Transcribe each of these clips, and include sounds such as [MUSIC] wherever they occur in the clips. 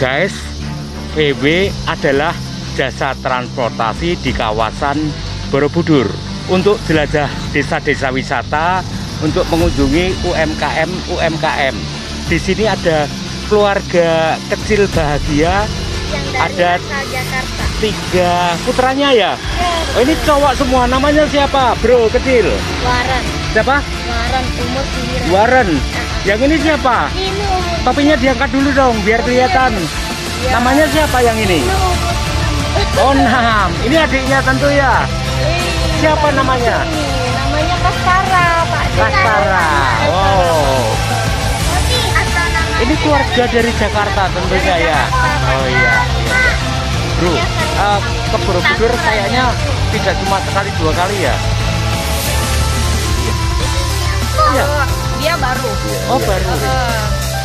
guys VW adalah jasa transportasi di kawasan Borobudur. Untuk jelajah desa-desa wisata untuk mengunjungi UMKM UMKM di sini ada keluarga kecil bahagia. Yang dari Ada- asal Jakarta. tiga putranya ya? Oh, ini cowok semua. Namanya siapa? Bro kecil? Waren, siapa? Waren umur 9. Warren. Yang ini siapa? Ini topinya diangkat dulu dong biar kelihatan Ya. namanya siapa yang ini Oh Nam, ini adiknya tentu ya. Ih, Siapa namanya? Namanya Kaskara, Pak. Oh, Tapi asal nama ini keluarga dari Jakarta tentunya ya. Oh iya. iya. Bro, eh, ke Borobudur kayaknya tidak cuma sekali dua kali ya. Iya. dia baru. Oh baru.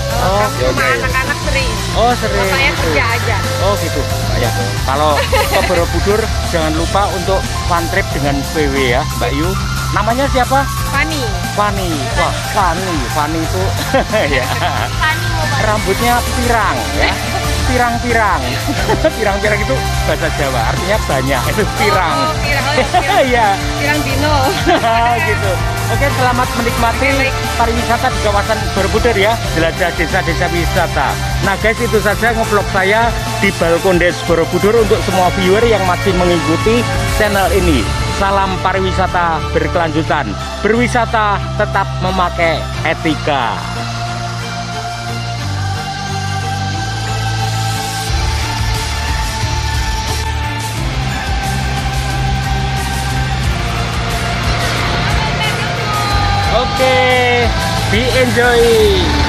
Oh, Sama anak-anak sering. oh sering. Saya kerja aja. Oh gitu. Ya. Kalau [LAUGHS] ke Borobudur jangan lupa untuk fun trip dengan PW ya, Mbak Yu. Namanya siapa? Fani. Fani. Wah, Fani. Fani itu [LAUGHS] ya. Fani rambutnya pirang ya pirang-pirang [LAUGHS] pirang-pirang itu bahasa Jawa artinya banyak itu pirang Oh, pirang. Oh, ya, pirang. iya pirang dino. [LAUGHS] gitu. Oke selamat menikmati pariwisata di kawasan Borobudur ya jelajah desa-desa wisata. Nah guys itu saja ngevlog saya di Balkon Des Borobudur untuk semua viewer yang masih mengikuti channel ini. Salam pariwisata berkelanjutan. Berwisata tetap memakai etika Be enjoying!